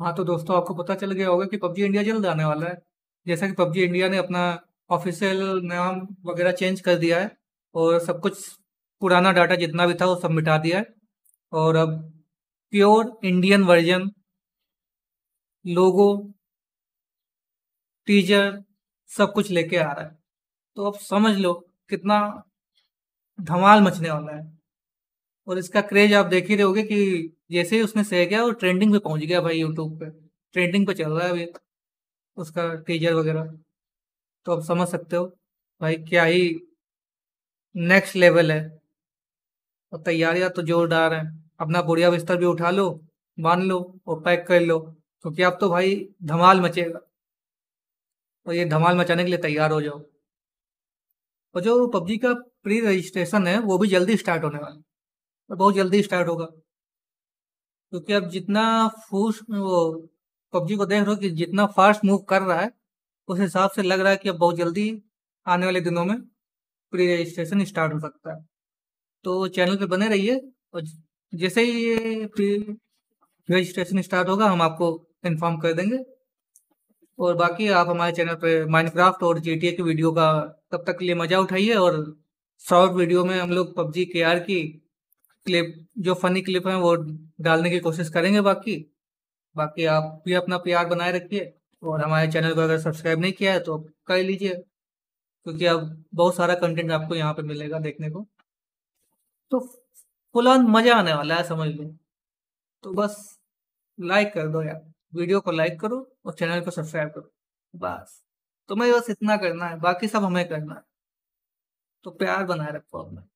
हाँ तो दोस्तों आपको पता चल गया होगा कि पबजी इंडिया जल्द आने वाला है। जैसा कि पबजी इंडिया ने अपना ऑफिशियल नाम वगैरह चेंज कर दिया है और सब कुछ पुराना डाटा जितना भी था वो सब मिटा दिया है। और अब pure Indian version, logo, teaser सब कुछ लेके आ रहा है। तो अब समझ लो कितना धमाल मचने वाला है। और इसका क्रेज आप देख ही रहोगे कि जैसे ही उसने सह गया, वो ट्रेंडिंग पे पहुँच गया भाई यूट्यूब पे। ट्रेंडिंग पे चल रहा है अभी उसका टीजर वगैरह। तो आप समझ सकते हो भाई क्या ही नेक्स्ट लेवल है। और तैयारियाँ तो जोरदार हैं। अपना बुढ़िया बिस्तर भी उठा लो, बाँध लो और पैक कर लो, क्योंकि तो अब तो भाई धमाल मचेगा। और ये धमाल मचाने के लिए तैयार हो जाओ। और जो पबजी का प्री रजिस्ट्रेशन है, वो भी जल्दी स्टार्ट होने वाला है। और बहुत जल्दी स्टार्ट होगा। क्योंकि अब जितना फूस वो पबजी को देख रहे हो कि जितना फास्ट मूव कर रहा है, उस हिसाब से लग रहा है कि अब बहुत जल्दी आने वाले दिनों में प्री रजिस्ट्रेशन स्टार्ट हो सकता है। तो चैनल पे बने रहिए और जैसे ही ये प्री रजिस्ट्रेशन स्टार्ट होगा, हम आपको इन्फॉर्म कर देंगे। और बाकी आप हमारे चैनल पे माइनक्राफ्ट और जी की वीडियो का तब तक के लिए मज़ा उठाइए और शॉर्ट वीडियो में हम लोग पबजी के आर की क्लिप जो फनी क्लिप है, वो डालने की कोशिश करेंगे बाकी। बाकी आप भी अपना प्यार बनाए रखिए। और हमारे चैनल को अगर सब्सक्राइब नहीं किया है तो कर लीजिए। क्योंकि अब बहुत सारा कंटेंट आपको यहाँ पे मिलेगा देखने को। तो फुल मज़ा आने वाला है, समझ लो। तो बस लाइक कर दो यार। वीडियो को लाइक करो और चैनल को सब्सक्राइब करो। बस। तुम्हें बस इतना करना है, बाकी सब हमें करना है। तो प्यार बनाए रखो अपना।